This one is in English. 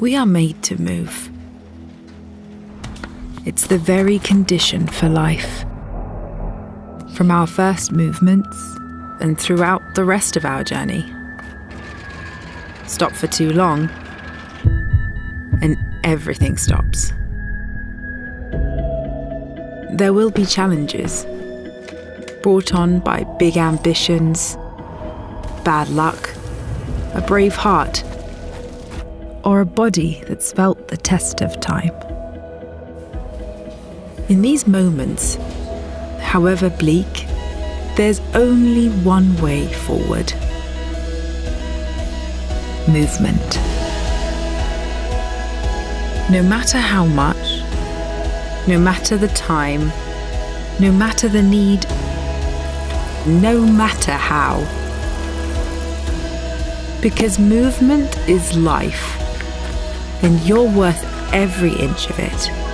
We are made to move. It's the very condition for life. From our first movements and throughout the rest of our journey. Stop for too long, and everything stops. There will be challenges brought on by big ambitions, bad luck, a brave heart, or a body that's felt the test of time. In these moments, however bleak, there's only one way forward movement. No matter how much, no matter the time, no matter the need, no matter how. Because movement is life, and you're worth every inch of it.